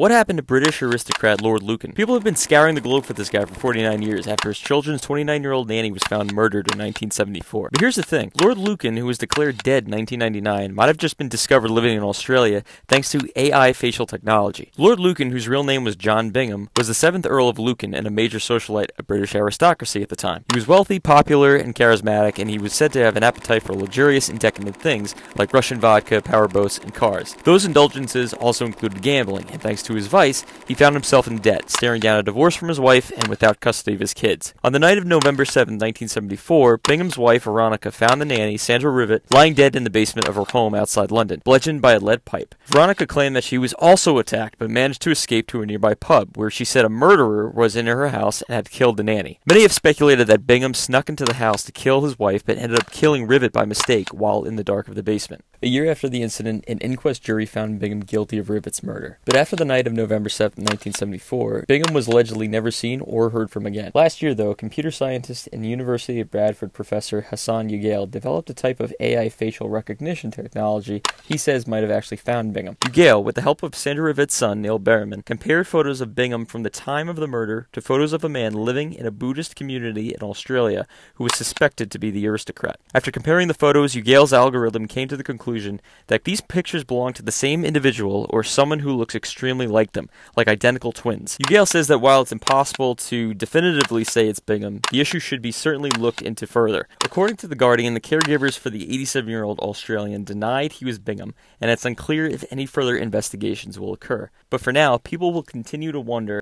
What happened to British aristocrat Lord Lucan? People have been scouring the globe for this guy for 49 years after his children's 29 year old nanny was found murdered in 1974. But here's the thing Lord Lucan, who was declared dead in 1999, might have just been discovered living in Australia thanks to AI facial technology. Lord Lucan, whose real name was John Bingham, was the seventh Earl of Lucan and a major socialite of British aristocracy at the time. He was wealthy, popular, and charismatic, and he was said to have an appetite for luxurious and decadent things like Russian vodka, powerboats, and cars. Those indulgences also included gambling, and thanks to to his vice, he found himself in debt, staring down a divorce from his wife and without custody of his kids. On the night of November 7, 1974, Bingham's wife, Veronica, found the nanny, Sandra Rivett, lying dead in the basement of her home outside London, bludgeoned by a lead pipe. Veronica claimed that she was also attacked, but managed to escape to a nearby pub, where she said a murderer was in her house and had killed the nanny. Many have speculated that Bingham snuck into the house to kill his wife, but ended up killing Rivett by mistake while in the dark of the basement. A year after the incident, an inquest jury found Bingham guilty of Rivett's murder. But after the night of November 7, 1974, Bingham was allegedly never seen or heard from again. Last year, though, computer scientist and University of Bradford professor Hassan Ugail developed a type of AI facial recognition technology he says might have actually found Bingham. Ugail, with the help of Sandra Rivett's son, Neil Berriman, compared photos of Bingham from the time of the murder to photos of a man living in a Buddhist community in Australia who was suspected to be the aristocrat. After comparing the photos, Ugail's algorithm came to the conclusion that these pictures belong to the same individual or someone who looks extremely like them, like identical twins. Ugail says that while it's impossible to definitively say it's Bingham, the issue should be certainly looked into further. According to The Guardian, the caregivers for the 87 year old Australian denied he was Bingham, and it's unclear if any further investigations will occur. But for now, people will continue to wonder